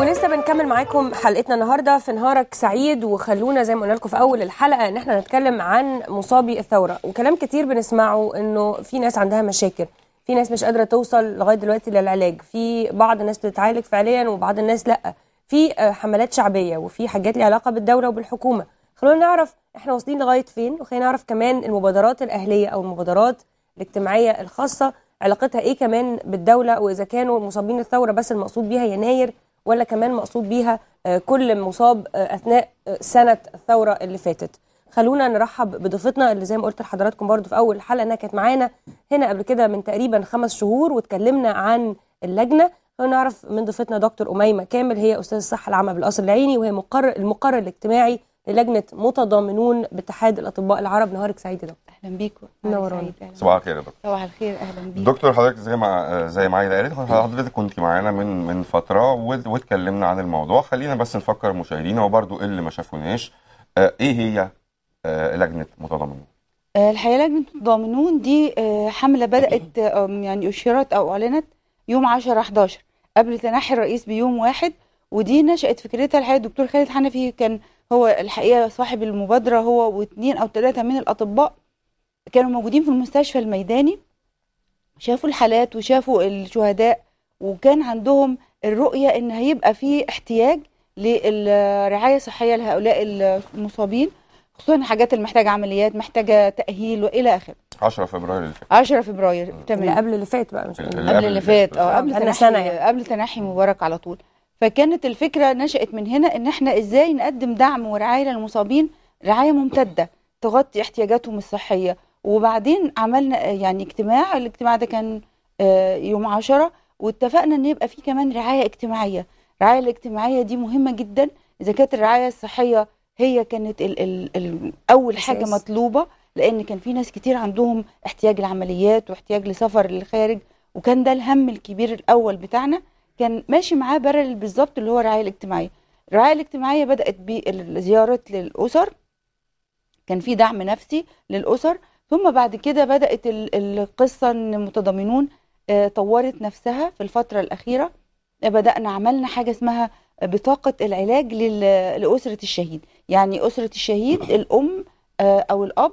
ولسه بنكمل معاكم حلقتنا النهارده. في نهارك سعيد وخلونا زي ما قلنا لكم في أول الحلقة إن إحنا نتكلم عن مصابي الثورة. وكلام كتير بنسمعه إنه في ناس عندها مشاكل في ناس مش قادرة توصل لغاية دلوقتي للعلاج في بعض الناس بتتعالج فعليا وبعض الناس لأ. في آه، حملات شعبية وفي حاجات ليها علاقة بالدولة وبالحكومة. خلونا نعرف إحنا واصلين لغاية فين وخلينا نعرف كمان المبادرات الأهلية أو المبادرات الاجتماعية الخاصة علاقتها إيه كمان بالدولة وإذا كانوا مصابين الثورة بس المقصود بيها يناير ولا كمان مقصود بيها آه، كل مصاب آه، أثناء آه، سنة الثورة اللي فاتت. خلونا نرحب بضيفتنا اللي زي ما قلت لحضراتكم برضو في أول الحلقة إنها كانت معانا هنا قبل كده من تقريبا خمس شهور واتكلمنا عن اللجنة. خلونا نعرف من ضيفتنا دكتور أميمة كامل هي أستاذ الصحة العامة بالقصر العيني وهي مقرر المقرر الاجتماعي للجنة متضامنون باتحاد الأطباء العرب. نهارك سعيد دكتور. أهلا بيكم. أهلاً. صباح الخير يا دكتور. صباح الخير أهلا بيك دكتور حضرتك زي ما زي ما عايده قالت حضرتك كنت معانا من من فترة وات- واتكلمنا عن الموضوع. خلينا بس نفكر مشاهدينا وبرضو اللي ما شافوناش. آه، إيه هي آه، لجنة متضامنين آه، الحقيقة لجنة الضامنون دي حملة بدأت يعني اشيرت أو أعلنت يوم 10 11 قبل تنحي الرئيس بيوم واحد ودي نشأت فكرتها الحقيقة الدكتور خالد حنفي كان هو الحقيقة صاحب المبادرة هو واثنين أو ثلاثة من الأطباء كانوا موجودين في المستشفى الميداني شافوا الحالات وشافوا الشهداء وكان عندهم الرؤية إن هيبقى في احتياج للرعاية الصحية لهؤلاء المصابين خصوصا الحاجات اللي محتاجة عمليات محتاجة تأهيل وإلى اخره 10 فبراير اللي فات 10 فبراير اللي تمام قبل اللي فات بقى مش اللي قبل. اللي فات آه قبل تنحي سنة يعني. قبل تنحي مبارك على طول فكانت الفكرة نشأت من هنا إن إحنا إزاي نقدم دعم ورعاية للمصابين رعاية ممتدة تغطي احتياجاتهم الصحية وبعدين عملنا يعني اجتماع الاجتماع ده كان آه، يوم 10 واتفقنا إن يبقى فيه كمان رعاية اجتماعية. الرعاية الاجتماعية دي مهمة جدا. إذا كانت الرعاية الصحية هي كانت ال ال ال أول حاجة أساس. مطلوبة لأن كان في ناس كتير عندهم احتياج لعمليات واحتياج لسفر للخارج وكان ده الهم الكبير الأول بتاعنا. كان ماشي معاه بارل بالظبط اللي هو الرعاية الاجتماعية. الرعاية الاجتماعية بدأت بالزيارات للأسر. كان في دعم نفسي للأسر. ثم بعد كده بدأت ال- القصة إن متضامنون آه، طورت نفسها في الفترة الأخيرة. آه، بدأنا عملنا حاجة اسمها بطاقة العلاج لأسرة الشهيد. يعني أسرة الشهيد الأم آه، أو الأب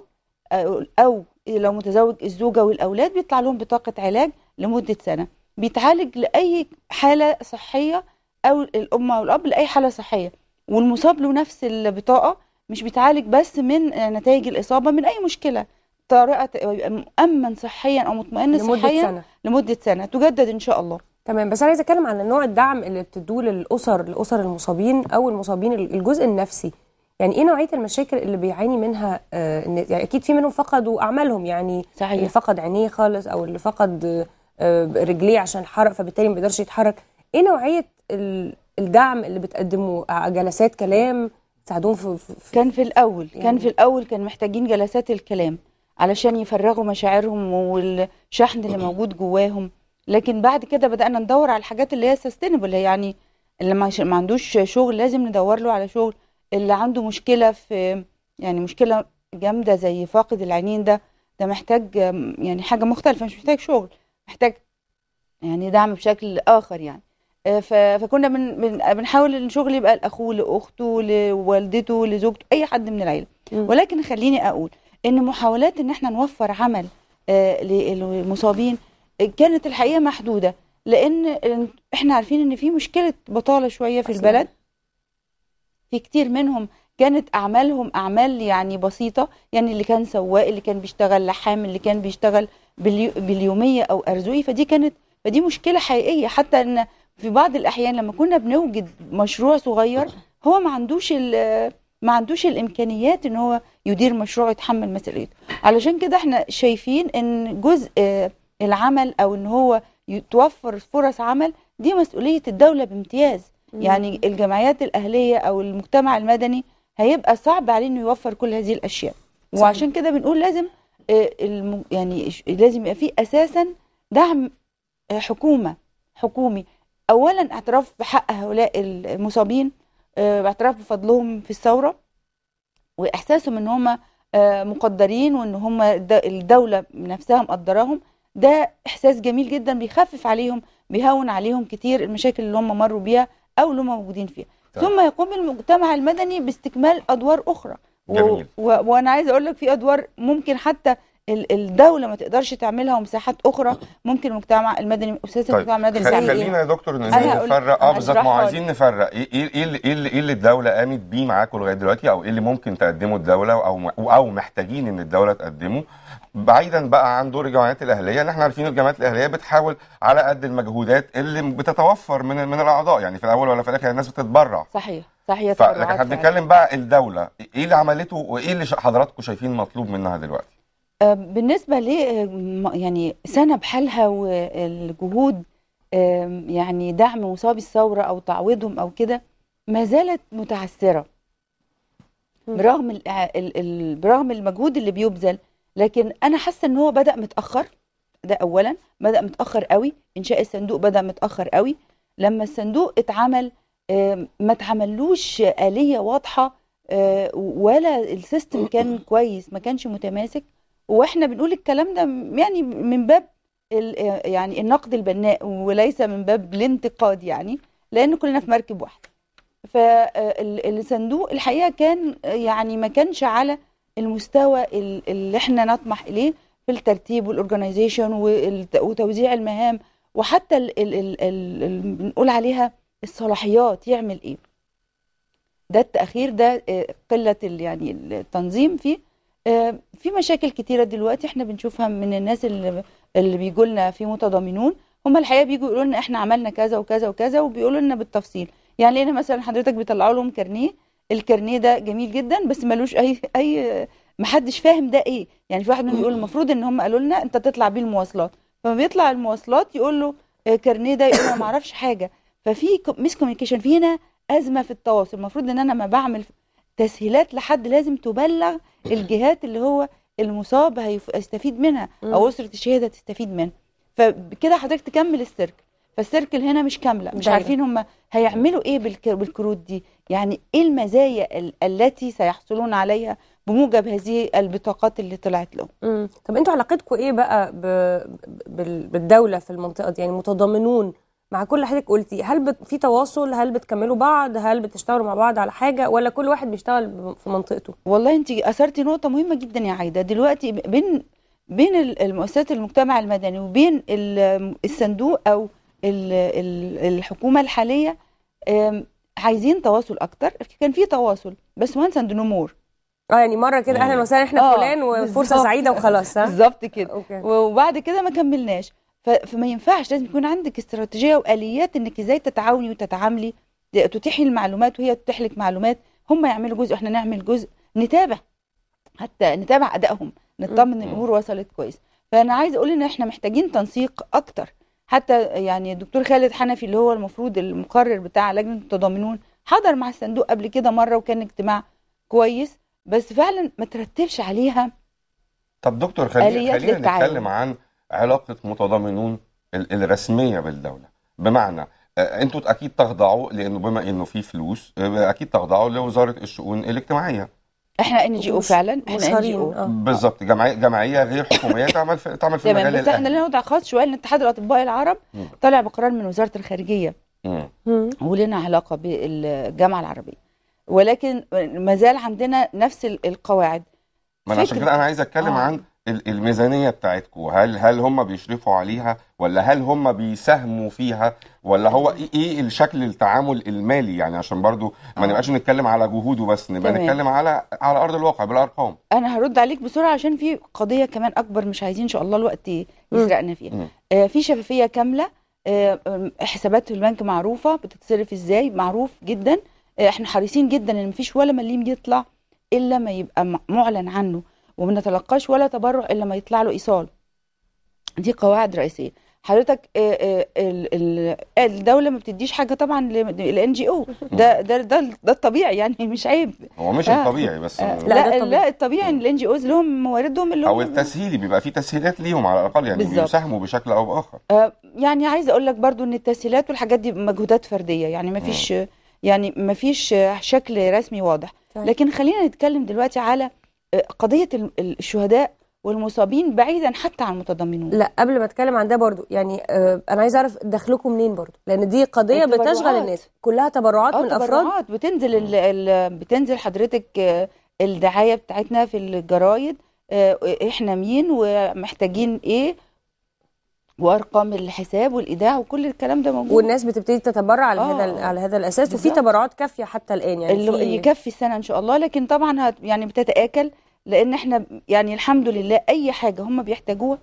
آه، أو لو متزوج الزوجة والأولاد بيطلع لهم بطاقة علاج لمدة سنة. بيتعالج لأي حالة صحية أو الأم أو الأب لأي حالة صحية. والمصاب له نفس البطاقة مش بيتعالج بس من نتائج الإصابة من أي مشكلة. طارئة يبقى مؤمن صحيا أو مطمئن لمدة صحيا سنة. لمدة سنة. تجدد إن شاء الله. تمام بس أنا عايزة أتكلم عن نوع الدعم اللي بتدوه للأسر لأسر المصابين أو المصابين الجزء النفسي. يعني إيه نوعية المشاكل اللي بيعاني منها؟ آه يعني أكيد في منهم فقدوا أعمالهم. يعني اللي صحيح فقد عينيه خالص أو اللي فقد آه، رجليه عشان الحرق فبالتالي ما بيقدرش يتحرك. إيه نوعية ال- الدعم اللي بتقدموه؟ آه، جلسات كلام تساعدوهم في, في كان في الأول كان يعني- في الأول كان محتاجين جلسات الكلام. علشان يفرغوا مشاعرهم والشحن اللي موجود جواهم. لكن بعد كده بدأنا ندور على الحاجات اللي هي سستينبل يعني اللي ما عندوش شغل لازم ندور له على شغل. اللي عنده مشكلة في يعني مشكلة جامدة زي فاقد العينين ده ده محتاج يعني حاجة مختلفة مش محتاج شغل محتاج يعني دعم بشكل آخر يعني. فكنا بن بنحاول إن الشغل يبقى لأخوه لأخته لوالدته لزوجته أي حد من العيلة. ولكن خليني أقول إن محاولات إن إحنا نوفر عمل آه، للمصابين كانت الحقيقة محدودة. لأن إحنا عارفين إن في مشكلة بطالة شوية في أصلاً. البلد. في كتير منهم كانت أعمالهم أعمال يعني بسيطة. يعني اللي كان سواق اللي كان بيشتغل لحام اللي كان بيشتغل باليو- باليومية أو ارزقي فدي كانت فدي مشكلة حقيقية. حتى إن في بعض الأحيان لما كنا بنوجد مشروع صغير هو ما عندوش ال- ما عندوش الإمكانيات إن هو يدير مشروع يتحمل مسؤوليته. علشان كده إحنا شايفين إن جزء آه، العمل أو إن هو توفر فرص عمل دي مسؤولية الدولة بامتياز. يعني الجمعيات الأهلية أو المجتمع المدني هيبقى صعب عليه إنه يوفر كل هذه الأشياء. صحيح. وعشان كده بنقول لازم آه، يعني لازم يبقى فيه أساسا دعم آه، حكومة حكومي. اولا اعتراف بحق هؤلاء المصابين آه، باعتراف بفضلهم في الثورة وإحساسهم إن هم آه، مقدرين وإن هم الد- الدولة نفسها مقدراهم ده إحساس جميل جدا بيخفف عليهم بيهون عليهم كتير المشاكل اللي هم مروا بيها أو اللي هم موجودين فيها تمام. ثم يقوم المجتمع المدني باستكمال أدوار أخرى و... جميل. و... وأنا عايزة أقول لك في أدوار ممكن حتى الدولة ما تقدرش تعملها ومساحات أخرى ممكن المجتمع المدني أساس طيب المجتمع المدني خ- يساعد فيها. خلينا يا دكتور نفرق. آه بالظبط ما عايزين نفرق. إيه إيه إيه اللي, إيه اللي, إيه اللي الدولة قامت بيه معاكم لغاية دلوقتي؟ أو إيه اللي ممكن تقدمه الدولة أو أو محتاجين إن الدولة تقدمه؟ بعيدا بقى عن دور الجمعيات الأهلية اللي إحنا عارفين الجمعيات الأهلية بتحاول على قد المجهودات اللي بتتوفر من من الأعضاء. يعني في الأول ولا في الآخر الناس بتتبرع. صحيح صحيح لكن إحنا. بنتكلم بقى الدولة. إيه اللي عملته وإيه اللي حضراتكم شايفين مطلوب منها دلوقتي؟ بالنسبة ل آه، يعني سنة بحالها والجهود آم، يعني دعم مصابي الثورة أو تعويضهم أو كده ما زالت متعثرة. برغم برغم المجهود اللي بيبذل لكن أنا حاسة إن هو بدأ متأخر. ده أولا بدأ متأخر قوي. إنشاء الصندوق بدأ متأخر قوي. لما الصندوق اتعمل ما اتعملوش آلية واضحة آه، ولا السيستم كان كويس ما كانش متماسك وإحنا بنقول الكلام ده يعني من باب يعني النقد البناء وليس من باب الانتقاد يعني لأن كلنا في مركب واحدة فالصندوق الحقيقة كان يعني ما كانش على المستوى ال- اللي إحنا نطمح إليه في الترتيب والاورجنايزيشن وتوزيع المهام وحتى بنقول عليها الصلاحيات يعمل إيه. ده التأخير ده آه، قلة يعني التنظيم فيه. في مشاكل كتيرة دلوقتي إحنا بنشوفها من الناس اللي اللي بيجوا لنا في متضامنون. هم الحقيقة بيجوا يقولوا لنا إحنا عملنا كذا وكذا وكذا وبيقولوا لنا بالتفصيل. يعني لقينا مثلا حضرتك بيطلعوا لهم كارنيه الكارنيه ده جميل جدا بس ملوش أي أي محدش فاهم ده إيه. يعني في واحد منهم بيقول المفروض إن هم قالوا لنا أنت تطلع بيه المواصلات. فما بيطلع المواصلات يقول له آه، كارنيه ده يقول له ما أعرفش حاجة. ففي miscommunication في هنا أزمة في التواصل. المفروض إن أنا ما بعمل تسهيلات لحد لازم تبلغ الجهات اللي هو المصاب هيستفيد منها أو أسرة الشهيد هتستفيد منها. فبكده حضرتك تكمل السيركل. فالسيركل هنا مش كاملة. مش. عارفين هم هيعملوا إيه بالك- بالكروت دي. يعني إيه المزايا ال- التي سيحصلون عليها بموجب هذه البطاقات اللي طلعت لهم؟ مم. طب أنتوا علاقتكم إيه بقى ب... بال... بالدولة في المنطقة دي؟ يعني متضامنون مع كل حضرتك قلتي هل بت... في تواصل؟ هل بتكملوا بعض؟ هل بتشتغلوا مع بعض على حاجة؟ ولا كل واحد بيشتغل في منطقته؟ والله انت أثرتي نقطة مهمة جدا يا عايدة. دلوقتي بين بين ال- المؤسسات المجتمع المدني وبين ال- الصندوق أو ال- ال- الحكومة الحالية عايزين تواصل أكتر. كان في تواصل بس once and no more آه يعني مرة كده أهلا مم. وسهلا إحنا آه، فلان وفرصة. سعيدة وخلاص ها؟ بالظبط كده. وبعد كده ما كملناش. فما ينفعش لازم يكون عندك استراتيجية وآليات إنك إزاي تتعاوني وتتعاملي تتيحي المعلومات وهي تتيح لك معلومات. هم يعملوا جزء إحنا نعمل جزء نتابع. حتى نتابع أدائهم نطمن ان الأمور وصلت كويس. فأنا عايزه أقول إن إحنا محتاجين تنسيق أكتر. حتى يعني الدكتور خالد حنفي اللي هو المفروض المقرر بتاع لجنة التضامنون حضر مع الصندوق قبل كده مرة وكان اجتماع كويس بس فعلا ما ترتبش عليها طب دكتور خلينا آليات خلينا. نتكلم عن علاقة متضامنون ال- الرسمية بالدولة. بمعنى آه، أنتوا أكيد تخضعوا لأنه بما انه في فلوس آه، أكيد تخضعوا لوزارة الشؤون الاجتماعية. إحنا ان جي أو فعلا إحنا ان جي أو. آه. بالظبط. جمعية جمعية غير حكومية تعمل في تعمل في تمام مجال بس إحنا لنا وضع خاص شوية. لأن اتحاد الاطباء العرب. طلع بقرار من وزارة الخارجية. ولنا علاقة بالجامعة العربية. ولكن ما زال عندنا نفس ال- القواعد. ما أنا عشان. كده أنا عايز أتكلم آه. عن ال- الميزانية بتاعتكم هل هل هم بيشرفوا عليها ولا هل هم بيساهموا فيها ولا هو إيه إيه الشكل التعامل المالي يعني عشان برضو ما. نبقاش نتكلم على جهود وبس نبقى تمام. نتكلم على على أرض الواقع بالأرقام أنا هرد عليك بسرعة عشان في قضية كمان أكبر مش عايزين إن شاء الله الوقت يسرقنا فيها. آه في شفافية كاملة آه حسابات البنك معروفة بتتصرف إزاي معروف جدا آه إحنا حريصين جدا إن مفيش ولا مليم يطلع إلا ما يبقى معلن عنه وما نتلقاش ولا تبرع إلا ما يطلع له إيصال دي قواعد رئيسية حضرتك آه، آه، ال- ال- الدولة ما بتديش حاجة طبعا لل NGO ده ده ده ده الطبيعي يعني مش عيب هو مش آه. الطبيعي بس آه، لا، ده لا الطبيعي. لا الطبيعي إن ال NGOs لهم مواردهم اللي أو التسهيلي بيبقى فيه تسهيلات ليهم على الأقل يعني بالظبط. بيساهموا بشكل أو بآخر آه، يعني عايزة أقول لك برضو إن التسهيلات والحاجات دي مجهودات فردية يعني ما فيش يعني ما فيش شكل رسمي واضح. لكن خلينا نتكلم دلوقتي على آه، قضية ال- ال- الشهداء والمصابين بعيدا حتى عن المتضامنون لا قبل ما أتكلم عن ده برضو يعني آه أنا عايزه أعرف دخلكم منين برضو؟ لأن دي قضية. بتشغل الناس كلها تبرعات آه من أفراد. تبرعات. بتنزل ال ال بتنزل حضرتك آه، الدعاية بتاعتنا في الجرايد آه، إحنا مين ومحتاجين إيه وارقام الحساب والإيداع وكل الكلام ده موجود والناس بتبتدي تتبرع على آه، هذا آه. على هذا الأساس وفي بالظبط. تبرعات كافية حتى الآن يعني اللي في يكفي السنة إن شاء الله لكن طبعا هت يعني بتتآكل لأن إحنا يعني الحمد لله أي حاجة هم بيحتاجوها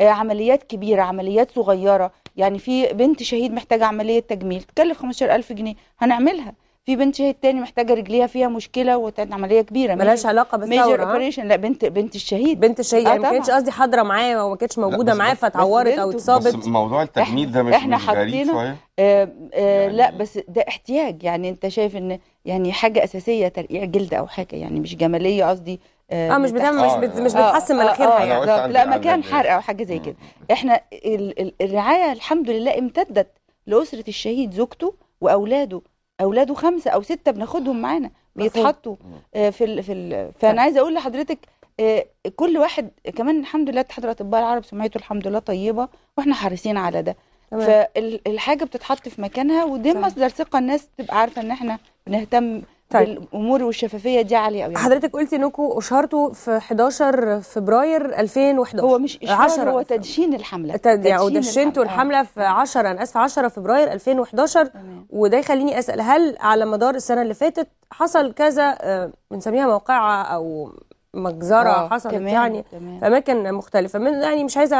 آه، عمليات كبيرة عمليات صغيرة يعني في بنت شهيد محتاجة عملية تجميل تكلف 15000 جنيه هنعملها في بنت شهيد تاني محتاجة رجليها فيها مشكلة وتعمل عملية كبيرة. ملهاش علاقة major بالثوره؟ operation لا بنت بنت الشهيد. بنت الشهيد آه يعني ما كانتش. قصدي حاضرة معاه وما كانتش موجودة معاه بس فاتعورت أو اتصابت. بس موضوع التجميل ده مش غريب حاطينه- شوية؟ آه آه يعني- لا بس ده احتياج. يعني أنت شايف إن يعني حاجة أساسية ترقيع جلد أو حاجة يعني مش جمالية قصدي آه مش بتعمل مش, آه، بت... مش آه، بتحسن آه، مناخيرها آه، يعني. لا مكان حرق أو حاجة زي كده. إحنا ال- ال- الرعاية الحمد لله امتدت لأسرة الشهيد زوجته وأولاده. أولاده خمسة أو ستة بناخدهم معانا بيتحطوا آه، في ال في ال فأنا عايزة أقول لحضرتك آه، كل واحد كمان الحمد لله اتحاد الاطباء العرب سمعته الحمد لله طيبة وإحنا حريصين على ده. فالحاجه بتتحط في مكانها ودي صح. مصدر ثقة الناس تبقى عارفة إن إحنا بنهتم طيب. بالأمور والشفافية دي عالية قوي حضرتك قلتي انكم أشهرتوا في 11 فبراير 2011 هو مش إشهار 10 هو تدشين الحملة. تد... يعني تدشين ودشنتوا الحملة. في 10 أنا آسفة 10 فبراير 2011 تمام. وده يخليني أسأل هل على مدار السنة اللي فاتت حصل كذا آه، بنسميها موقعة أو مجزرة آه، حصلت تمام، يعني تمام. في أماكن مختلفة؟ من يعني مش عايزة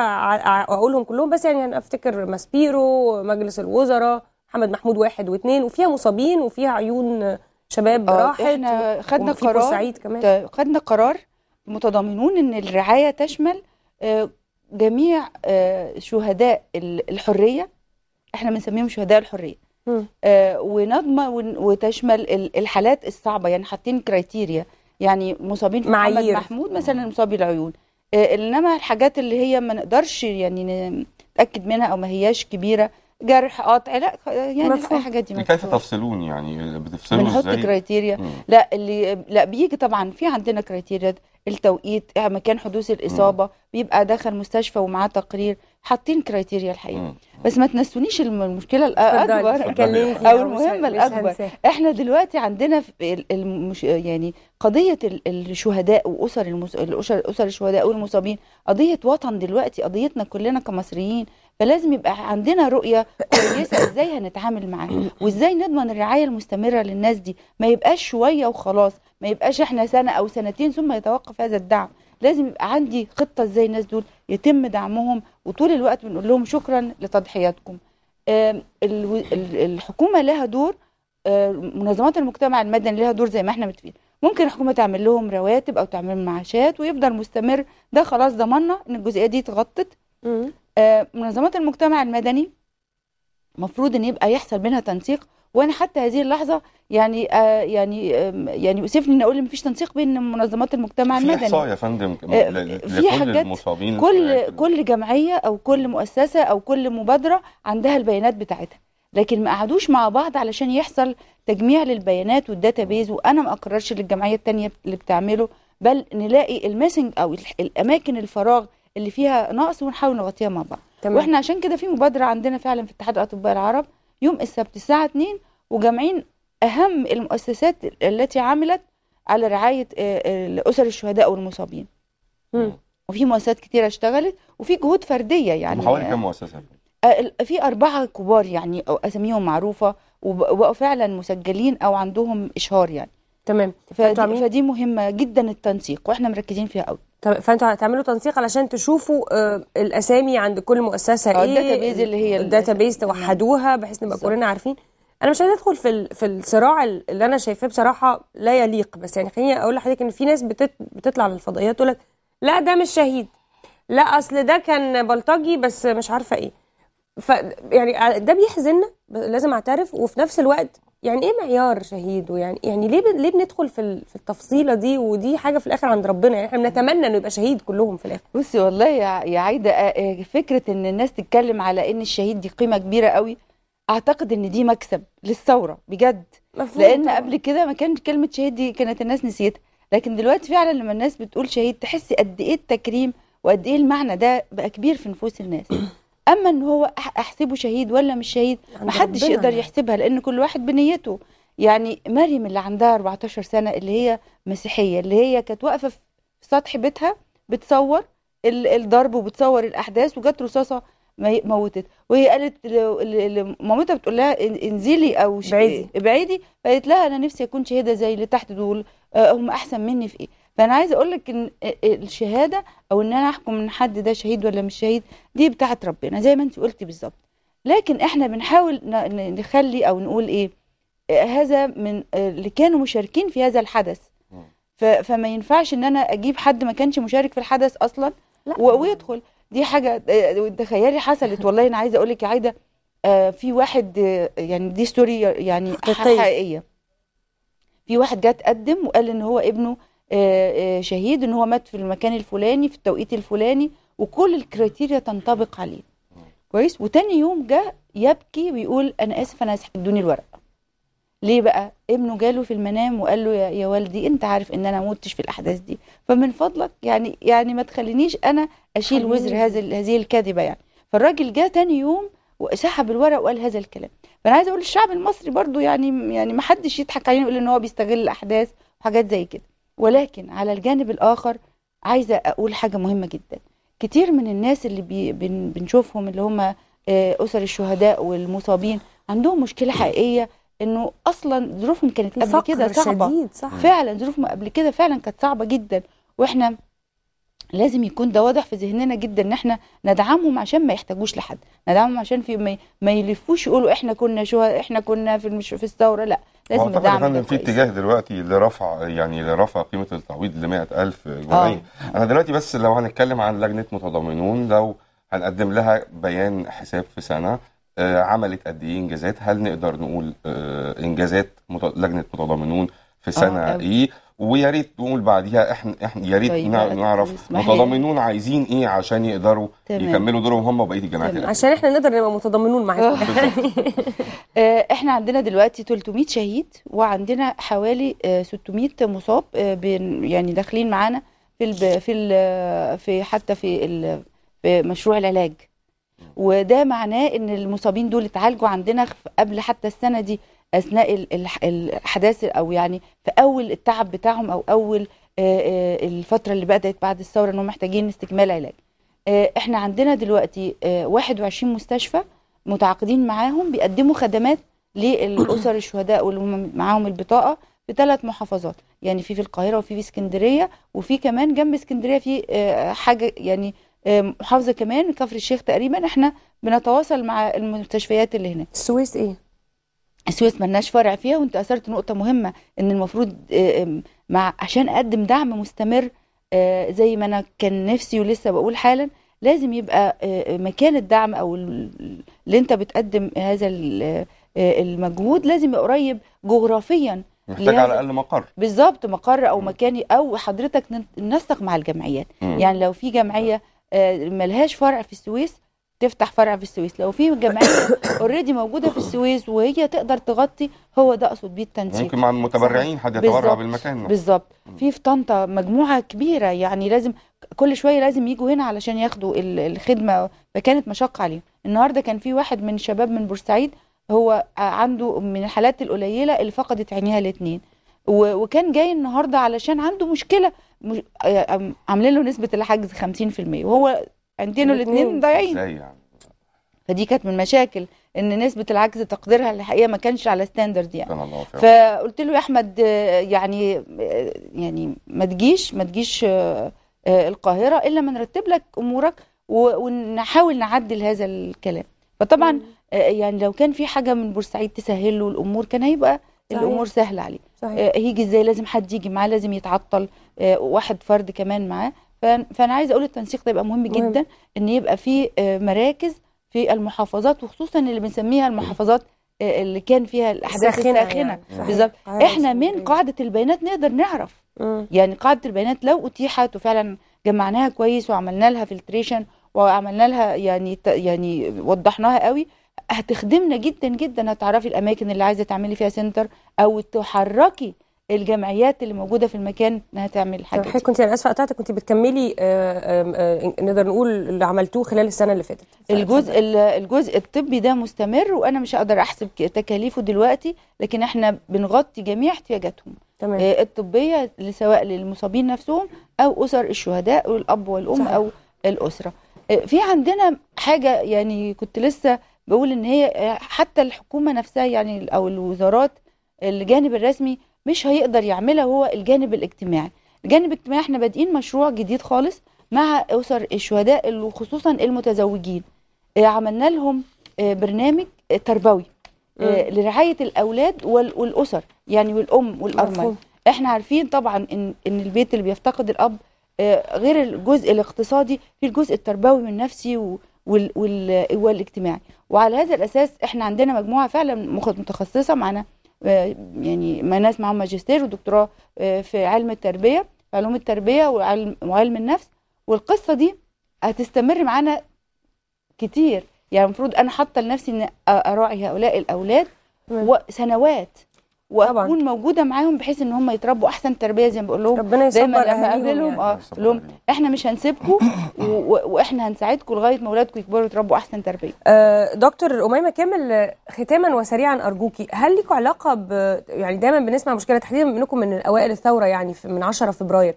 أقولهم كلهم بس يعني أنا أفتكر ماسبيرو مجلس الوزراء محمد محمود واحد واثنين وفيها مصابين وفيها عيون شباب آه، راحت إحنا خدنا قرار. كمان. ت- خدنا قرار. متضامنون إن الرعاية تشمل آه، جميع آه، شهداء ال- الحرية. إحنا بنسميهم شهداء الحرية. مم. آه، ونضمن ون- وتشمل ال- الحالات الصعبة. يعني حاطين criteria يعني مصابين في محمد معايير. محمود مثلا مصابي العيون آه، إنما الحاجات اللي هي ما نقدرش يعني نتأكد منها أو ما هياش كبيرة جرح قطع لا يعني مفهوم. الحاجات دي ما كيف. تفصلون يعني بتفصلوا بنحط إزاي؟ criteria مم. لا اللي لا بيجي طبعا في عندنا criteria التوقيت آه، مكان حدوث الإصابة بيبقى دخل مستشفى ومعاه تقرير حاطين criteria الحقيقة مم. بس ما تنسونيش الم- المشكلة الأكبر أو المهمه الأكبر. إحنا دلوقتي عندنا في ال- المش... يعني قضية ال- الشهداء وأسر المس... الاسر أسر الشهداء والمصابين قضية وطن دلوقتي قضيتنا كلنا كمصريين فلازم يبقى عندنا رؤية كويسة إزاي هنتعامل معاها وازاي نضمن الرعاية المستمرة للناس دي. ما يبقاش شوية وخلاص ما يبقاش إحنا سنة أو سنتين ثم يتوقف هذا الدعم. لازم يبقى عندي خطة إزاي الناس دول يتم دعمهم وطول الوقت بنقول لهم شكرا لتضحياتكم. الحكومة لها دور منظمات المجتمع المدني لها دور زي ما إحنا متفقين. ممكن الحكومة تعمل لهم رواتب أو تعمل معاشات ويفضل مستمر. ده خلاص ضمننا إن الجزئية دي اتغطت. منظمات المجتمع المدني مفروض إن يبقى يحصل بينها تنسيق وأنا حتى هذه اللحظة يعني آه يعني يعني اسفني ان أقول إن مفيش تنسيق بين منظمات المجتمع في المدني. احصاء يا فندم آه، في حاجات- المصابين كل في- كل جمعية أو كل مؤسسة أو كل مبادرة عندها البيانات بتاعتها. لكن ما قعدوش مع بعض علشان يحصل تجميع للبيانات وال database وأنا ما أقررش للجمعية التانية اللي بتعمله بل نلاقي ال missing أو الأماكن الفراغ اللي فيها نقص ونحاول نغطيها مع بعض. تمام. وإحنا عشان كده في مبادرة عندنا فعلا في اتحاد الاطباء العرب يوم السبت الساعة 2 وجامعين أهم المؤسسات التي عملت على رعاية آه، اسر الشهداء والمصابين. مم. وفي مؤسسات كتيرة اشتغلت وفي جهود فردية يعني. حوالي كام مؤسسة؟ آه، في أربعة كبار يعني أساميهم معروفة وب- وبقوا فعلا مسجلين أو عندهم إشهار يعني. تمام. فدي, فدي مهمة جدا التنسيق وإحنا مركزين فيها قوي. فأنتوا هتعملوا تنسيق علشان تشوفوا آه، الأسامي عند كل مؤسسة آه إيه ال database اللي هي ال- ال database توحدوها بحيث نبقى. كلنا عارفين. أنا مش عايزة أدخل في في الصراع ال- اللي أنا شايفاه بصراحة لا يليق بس يعني خليني أقول لحضرتك إن في ناس بتت بتطلع للفضائيات تقول لك لا ده مش شهيد لا أصل ده كان بلطجي بس مش عارفة إيه. ف يعني ده بيحزننا لازم أعترف. وفي نفس الوقت يعني إيه معيار شهيد؟ ويعني يعني ليه ب- ليه بندخل في ال- في التفصيلة دي؟ ودي حاجة في الآخر عند ربنا. يعني إحنا بنتمنى إنه يبقى شهيد كلهم في الآخر. بصي والله يا آه، فكرة إن الناس تتكلم على إن الشهيد دي قيمة كبيرة قوي أعتقد إن دي مكسب للثورة بجد. مفهوم لأن طبعاً. قبل كده ما كانت كلمة شهيد دي كانت الناس نسيتها. لكن دلوقتي فعلا لما الناس بتقول شهيد تحسي قد إيه التكريم وقد إيه المعنى ده بقى كبير في نفوس الناس. أما إن هو أحسبه شهيد ولا مش شهيد محدش ربنا يقدر يعني. يحسبها لأن كل واحد بنيته يعني مريم اللي عندها 14 سنة اللي هي مسيحية اللي هي كانت واقفة في سطح بيتها بتصور ال- الضرب وبتصور الأحداث وجت رصاصة موتت وهي قالت مامتها بتقول لها إنزلي أو ابعدي. ابعدي فقالت لها أنا نفسي أكون شهيدة زي اللي تحت دول آه، هم أحسن مني في إيه فأنا عايزة أقول لك ان الشهادة أو إن أنا أحكم إن حد ده شهيد ولا مش شهيد دي بتاعت ربنا زي ما انت قلتي بالظبط. لكن إحنا بنحاول ن- ن- نخلي أو نقول إيه هذا من اللي كانوا مشاركين في هذا الحدث. فما ينفعش إن أنا أجيب حد ما كانش مشارك في الحدث أصلا ويدخل. دي حاجة تخيلي حصلت والله. أنا عايزة أقول لك يا عايدة آه، في واحد يعني دي story يعني حقيقية. حقيقية. في واحد جه اتقدم وقال إن هو ابنه شهيد إن هو مات في المكان الفلاني في التوقيت الفلاني وكل ال criteria تنطبق عليه. كويس؟ وتاني يوم جه يبكي ويقول أنا آسف أنا اسف ادوني الورق. ليه بقى؟ ابنه جاله في المنام وقال له يا, يا والدي أنت عارف إن أنا متش في الأحداث دي. فمن فضلك يعني يعني ما تخلينيش أنا أشيل. وزر هذا هذه الكذبه يعني. فالراجل جه تاني يوم وسحب الورق وقال هذا الكلام. فأنا عايزة أقول للشعب المصري برضو يعني يعني ما حدش يضحك علينا ويقول إن هو بيستغل الأحداث وحاجات زي كده. ولكن على الجانب الآخر عايزة أقول حاجة مهمة جدا. كتير من الناس اللي بي بن بنشوفهم اللي هم آه، أسر الشهداء والمصابين عندهم مشكلة حقيقية إنه أصلا ظروفهم كانت قبل كده صعبة. صح. فعلا ظروفهم قبل كده فعلا كانت صعبة جدا. وإحنا لازم يكون ده واضح في ذهننا جدا إن إحنا ندعمهم عشان ما يحتاجوش لحد. ندعمهم عشان في ما, يلفوش يقولوا إحنا كنا شهداء إحنا كنا في المش في الثورة لأ لازم واعتقد يا فندم في. اتجاه دلوقتي لرفع يعني لرفع قيمة التعويض ل 100000 جنيه. أنا دلوقتي بس لو هنتكلم عن لجنة متضامنون لو هنقدم لها بيان حساب في سنة آه، عملت قد إيه إنجازات؟ هل نقدر نقول آه، إنجازات مت- لجنة متضامنون في سنة. إيه؟ ويا ريت نقول بعديها إحنا إحنا يا ريت طيب، نعرف. متضامنون عايزين إيه عشان يقدروا تمام. يكملوا دورهم هم وبقية الجامعات. عشان إحنا نقدر نبقى متضامنون معاكم. آه، إحنا عندنا دلوقتي 300 شهيد وعندنا حوالي آه، 600 مصاب آه، بين- يعني داخلين معانا في الب... في ال... في حتى في ال... في مشروع العلاج. وده معناه إن المصابين دول اتعالجوا عندنا قبل حتى السنة دي. أثناء ال- الح- الاحداث أو يعني في أول التعب بتاعهم أو أول الفترة اللي بدأت بعد الثورة انهم محتاجين استكمال علاج. إحنا عندنا دلوقتي آه، 21 مستشفى متعاقدين معاهم بيقدموا خدمات للأسر الشهداء واللي هم معاهم البطاقة في ثلاث محافظات يعني في في القاهرة وفي في اسكندرية وفي كمان جنب اسكندرية في حاجة يعني محافظة كمان كفر الشيخ تقريبا. إحنا بنتواصل مع المستشفيات اللي هناك. السويس إيه؟ السويس ملناش فرع فيها وانت أثرت نقطة مهمة إن المفروض آه، مع عشان أقدم دعم مستمر آه، زي ما أنا كان نفسي ولسه بقول حالا لازم يبقى آه، مكان الدعم أو ال- اللي أنت بتقدم هذا ال- المجهود لازم يبقى قريب جغرافيا محتاج على الأقل مقر بالظبط مقر أو مم. مكاني أو حضرتك نن- ننسق مع الجمعيات. يعني لو في جمعية ملهاش فرع في السويس تفتح فرع في السويس لو في جمعية اوريدي موجودة في السويس وهي تقدر تغطي هو ده أقصد بيه التنسيق ممكن مع المتبرعين حد يتبرع. بالمكان. بالظبط. في في طنطا مجموعة كبيرة يعني لازم كل شوية لازم يجوا هنا علشان ياخدوا ال- الخدمة فكانت مشقه عليهم النهارده كان في واحد من الشباب من بورسعيد هو عنده من الحالات القليلة اللي فقدت عينيها الاثنين وكان جاي النهارده علشان عنده مشكلة مش... آه، عاملين له نسبة الحجز 50% وهو عندنا. الاثنين ضايعين. إزاي يعني؟ فدي كانت من المشاكل إن نسبة العجز تقديرها الحقيقة ما كانش على ستاندرد يعني. سبحان الله. فقلت له يا أحمد يعني يعني ما تجيش ما تجيش آه، القاهرة إلا ما نرتب لك أمورك ونحاول نعدل هذا الكلام. فطبعا آه، يعني لو كان في حاجة من بورسعيد تسهل له الأمور كان هيبقى صحيح. الأمور سهلة عليه. صحيح. آه، هيجي إزاي؟ لازم حد يجي معاه لازم يتعطل. واحد فرد كمان معاه. فأنا عايزة أقول التنسيق ده يبقى مهم. جدا إن يبقى في آه، مراكز في المحافظات وخصوصا اللي بنسميها المحافظات آه، اللي كان فيها الأحداث الساخنة يعني. بالظبط إحنا من. قاعدة البيانات نقدر نعرف مم. يعني قاعدة البيانات لو أتيحت وفعلا جمعناها كويس وعملنا لها فلتريشن وعملنا لها يعني يعني وضحناها قوي هتخدمنا جدا جدا هتعرفي الأماكن اللي عايزة تعملي فيها سنتر أو تحركي الجمعيات اللي موجودة في المكان إنها تعمل طب حاجة حضرتك كنت أنا آسفة قطعتك كنت بتكملي آه، آم، آه، نقدر نقول اللي عملتوه خلال السنة اللي فاتت. الجزء ال- الجزء الطبي ده مستمر وأنا مش هقدر أحسب تكاليفه دلوقتي لكن إحنا بنغطي جميع احتياجاتهم. تمام. آه، الطبية سواء للمصابين نفسهم أو أسر الشهداء والأب والأم صحيح. أو الأسرة. آه، في عندنا حاجة يعني كنت لسه بقول إن هي آه، حتى الحكومة نفسها يعني أو الوزارات الجانب الرسمي مش هيقدر يعملها هو الجانب الاجتماعي. الجانب الاجتماعي إحنا بادئين مشروع جديد خالص مع أسر الشهداء وخصوصا المتزوجين. آه، عملنا لهم آه، برنامج تربوي آه، لرعاية الأولاد وال- والأسر يعني والأم والارمل. إحنا عارفين طبعا ان إن البيت اللي بيفتقد الأب غير الجزء الاقتصادي في الجزء التربوي والنفسي والإجتماعي. وعلى هذا الأساس إحنا عندنا مجموعة فعلا متخصصة معنا آه، يعني ما ناس معاهم ماجستير ودكتوراه آه، في علم التربية في علوم التربية وعلم وعلم النفس. والقصة دي هتستمر معانا كتير. يعني المفروض أنا حاطة لنفسي إن أراعي هؤلاء الأولاد تمام. وأكون موجودة معاهم بحيث إن هم يتربوا أحسن تربية زي ما بقول لهم ربنا يصبر دايما لما اقابلهم يعني. آه أقول لهم أهاليهم. إحنا مش هنسيبكم و- و- وإحنا هنساعدكم لغاية ما اولادكم يكبروا يتربوا أحسن تربية آه، دكتور أميمة كامل ختاما وسريعا أرجوكي هل لكم علاقة ب يعني دايما بنسمع مشكلة تحديدا منكم من أوائل الثورة يعني من 10 فبراير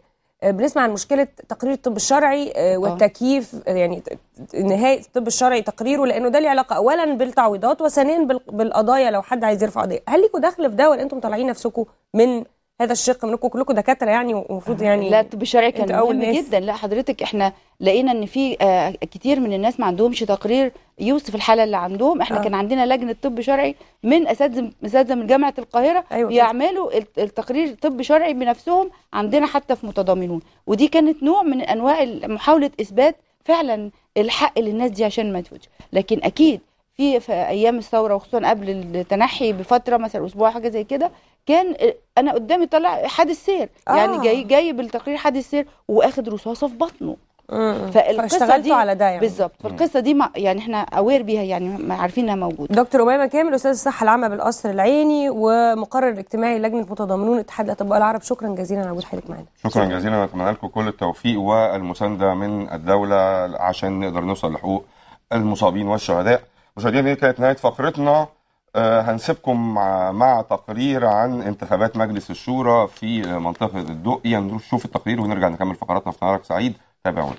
بنسمع عن مشكلة تقرير الطب الشرعي آه، والتكييف آه، يعني ت- ت- نهاية الطب الشرعي تقريره لأنه ده له علاقة أولا بالتعويضات وثانيا بال- بالقضايا لو حد عايز يرفع قضية. هل لكم دخل في ده ولا أنتم طالعين نفسكم من هذا الشق منكم كلكم دكاترة يعني ومفروض يعني لا أنتوا كان مهم. جدا لا حضرتك إحنا لقينا إن في آه، كتير من الناس ما عندهمش تقرير يوصف الحالة اللي عندهم إحنا آه. كان عندنا لجنة طب شرعي من أساتذة أساتذة من جامعة القاهرة أيوة. بيعملوا الت- التقرير طب شرعي بنفسهم عندنا حتى في متضامنون ودي كانت نوع من أنواع محاولة إثبات فعلا الحق للناس دي عشان ما تفوتش لكن أكيد في في أيام الثورة وخصوصا قبل التنحي بفترة مثلا أسبوع حاجة زي كده كان أنا قدامي طلع حادث سير. آه. يعني جاي جاي بالتقرير حادث سير وآخد رصاصة في بطنه. مم. فالقصة فاشتغلتوا دي على ده يعني. بالظبط. فالقصة دي ما يعني إحنا اوير بيها يعني ما عارفين إنها موجودة. دكتور أميمة كامل أستاذ الصحة العامة بالقصر العيني ومقرر الاجتماعي لجنة متضامنون اتحاد الأطباء العرب. شكرا جزيلا على وجود حضرتك معانا. شكرا جزيلا نتمنى لكم كل التوفيق والمساندة من الدولة عشان نقدر نوصل لحقوق المصابين والشهداء. مشاهدينا دي كانت نهاية فقرتنا. آه، هنسيبكم مع, تقرير عن انتخابات مجلس الشورى في منطقة الدقي نشوف التقرير ونرجع نكمل فقراتنا. في نهارك سعيد تابعونا.